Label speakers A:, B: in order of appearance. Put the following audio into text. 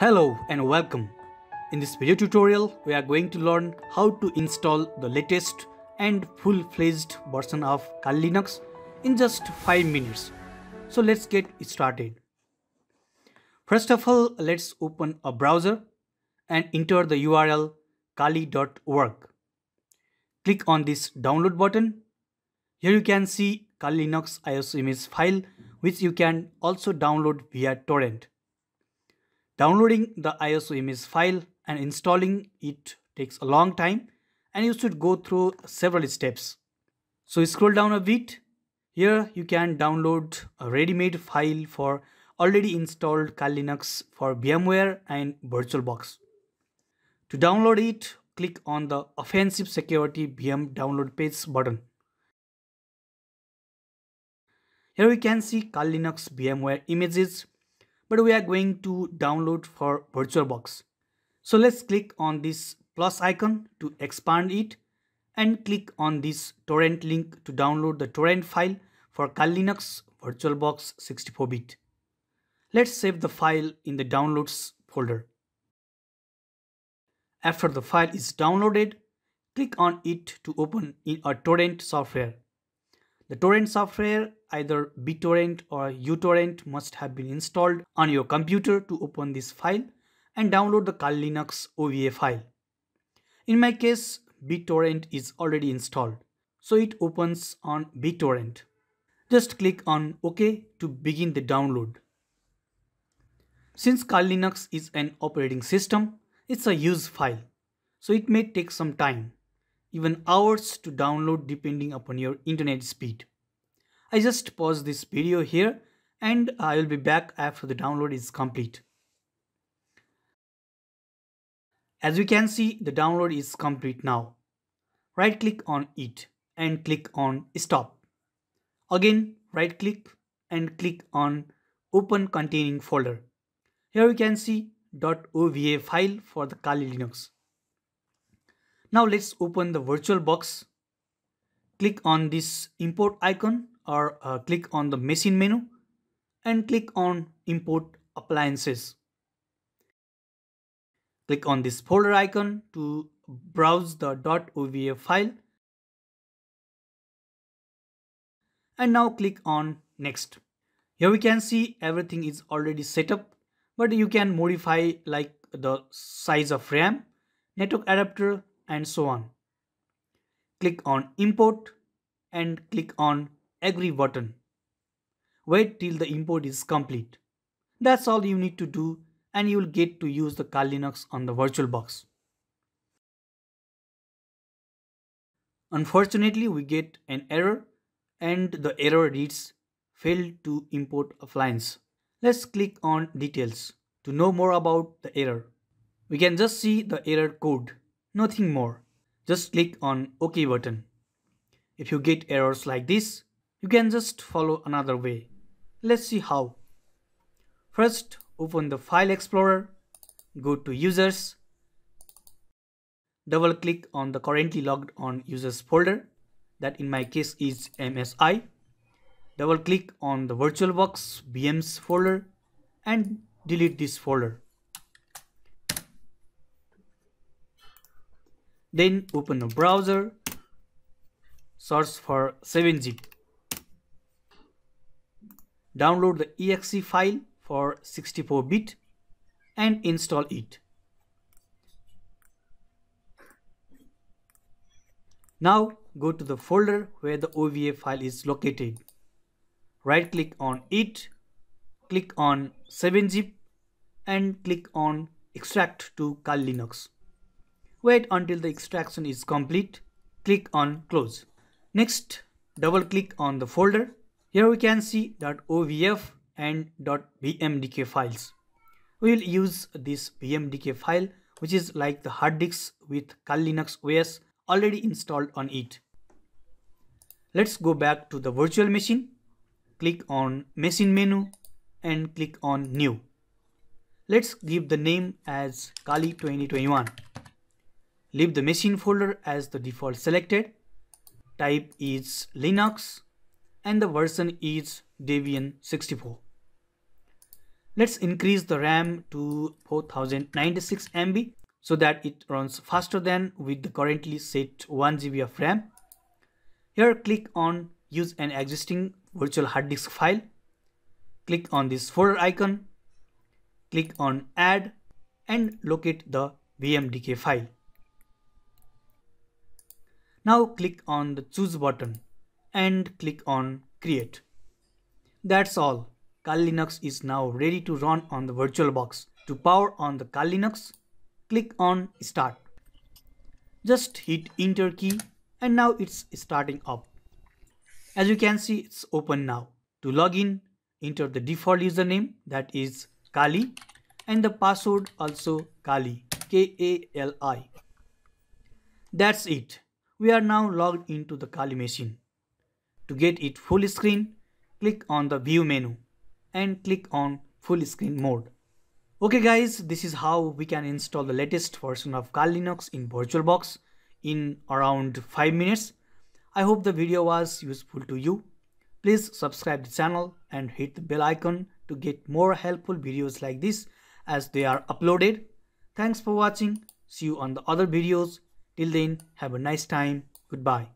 A: Hello and welcome. In this video tutorial, we are going to learn how to install the latest and full-fledged version of Kali Linux in just 5 minutes. So let's get started. First of all, let's open a browser and enter the URL kali.org. Click on this download button. Here you can see Kali Linux ISO image file which you can also download via torrent. Downloading the ISO image file and installing it takes a long time and you should go through several steps. So scroll down a bit. Here you can download a ready-made file for already installed Kali Linux for VMware and VirtualBox. To download it, click on the Offensive Security VM download page button. Here we can see Kali Linux VMware images but we are going to download for VirtualBox. So let's click on this plus icon to expand it and click on this torrent link to download the torrent file for Kali Linux VirtualBox 64-bit. Let's save the file in the downloads folder. After the file is downloaded, click on it to open in a torrent software. The torrent software, either BitTorrent or uTorrent must have been installed on your computer to open this file and download the Kali Linux OVA file. In my case, BitTorrent is already installed, so it opens on BitTorrent. Just click on OK to begin the download. Since Kali Linux is an operating system, it's a use file, so it may take some time even hours to download depending upon your internet speed. I just pause this video here and I will be back after the download is complete. As you can see, the download is complete now. Right click on it and click on stop. Again, right click and click on open containing folder. Here you can see .ova file for the Kali Linux. Now let's open the VirtualBox. Click on this import icon or uh, click on the machine menu and click on import appliances. Click on this folder icon to browse the .ova file and now click on next. Here we can see everything is already set up but you can modify like the size of RAM, network adapter and so on. Click on import and click on agree button. Wait till the import is complete. That's all you need to do and you will get to use the Kali Linux on the VirtualBox. Unfortunately, we get an error and the error reads failed to import appliance. Let's click on details to know more about the error. We can just see the error code Nothing more. Just click on OK button. If you get errors like this, you can just follow another way. Let's see how. First, open the File Explorer, go to Users, double click on the currently logged on users folder, that in my case is MSI, double click on the VirtualBox VMs folder and delete this folder. Then open a browser, search for 7zip. Download the exe file for 64-bit and install it. Now go to the folder where the OVA file is located. Right click on it, click on 7zip and click on extract to Kali Linux. Wait until the extraction is complete. Click on close. Next, double click on the folder. Here we can see .ovf and .vmdk files. We will use this vmdk file which is like the hard disk with Kali Linux OS already installed on it. Let's go back to the virtual machine. Click on machine menu and click on new. Let's give the name as Kali 2021. Leave the machine folder as the default selected. Type is Linux and the version is Debian 64. Let's increase the RAM to 4096 MB so that it runs faster than with the currently set 1 GB of RAM. Here click on use an existing virtual hard disk file. Click on this folder icon. Click on add and locate the VMDK file. Now click on the choose button and click on create. That's all. Kali Linux is now ready to run on the VirtualBox. To power on the Kali Linux, click on start. Just hit enter key and now it's starting up. As you can see it's open now. To log in, enter the default username that is Kali and the password also Kali K-A-L-I. That's it. We are now logged into the Kali machine. To get it full screen, click on the view menu and click on full screen mode. Okay guys, this is how we can install the latest version of Kali Linux in VirtualBox in around 5 minutes. I hope the video was useful to you. Please subscribe the channel and hit the bell icon to get more helpful videos like this as they are uploaded. Thanks for watching. See you on the other videos. Till then, have a nice time. Goodbye.